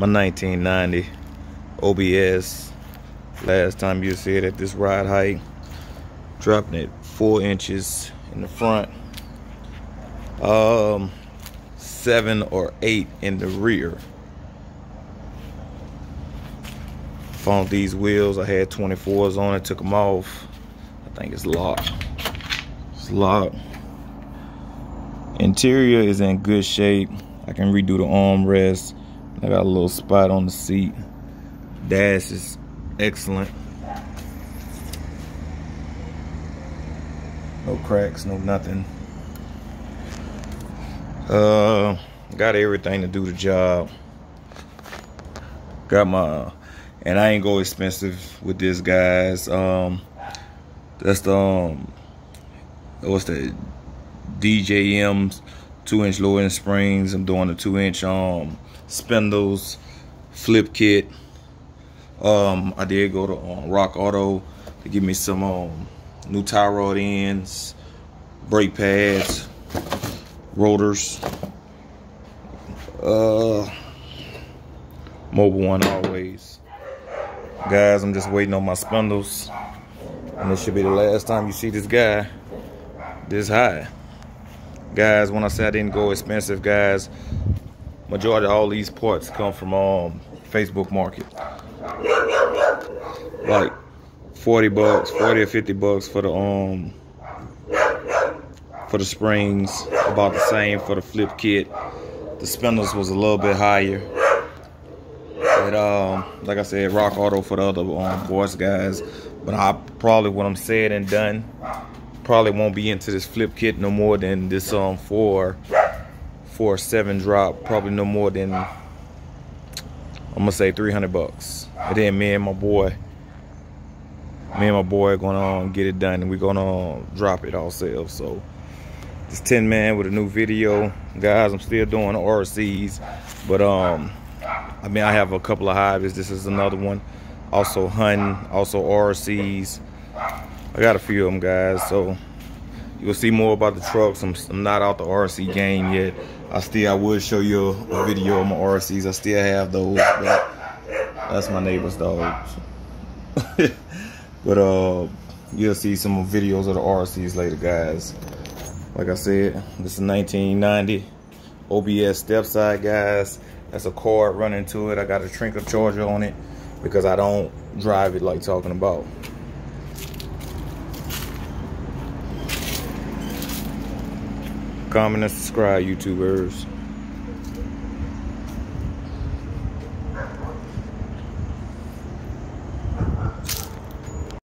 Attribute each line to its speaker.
Speaker 1: my 1990 OBS. Last time you see it at this ride height, dropping it four inches in the front, um, seven or eight in the rear. Found these wheels. I had 24s on it, took them off. I think it's locked. It's locked. Interior is in good shape. I can redo the armrest. I got a little spot on the seat. Dash is excellent. No cracks, no nothing. Uh, got everything to do the job. Got my, and I ain't go expensive with this, guys. Um, that's the um, what's the DJM's two inch lower end springs. I'm doing the two inch um spindles flip kit. Um, I did go to um, Rock Auto to give me some um, new tie rod ends, brake pads, rotors. Uh, Mobil One always. Guys, I'm just waiting on my spindles. And this should be the last time you see this guy this high. Guys, when I say I didn't go expensive, guys, majority of all these parts come from um, Facebook Market. Like 40 bucks, 40 or 50 bucks for the um for the springs, about the same for the flip kit. The spindles was a little bit higher. But um, like I said, Rock Auto for the other um, boys guys. But I probably what I'm said and done, probably won't be into this flip kit no more than this um four four seven drop. Probably no more than I'm gonna say 300 bucks. And then me and my boy, me and my boy gonna um, get it done and we're gonna um, drop it ourselves. So this TinMan with a new video. Guys, I'm still doing RCs, but um, I mean, I have a couple of hives This is another one. Also hunting, also RCs. I got a few of them, guys. So you'll see more about the trucks. I'm, I'm not out the RC game yet. I still, I would show you a, video of my RCs. I still have those, but that's my neighbor's dogs. but uh, you'll see some videos of the RCs later, guys. Like I said, this is 1990 OBS step side, guys. That's a cord running to it. I got a Trynka charger on it because I don't drive it like talking about. Comment and subscribe, YouTubers.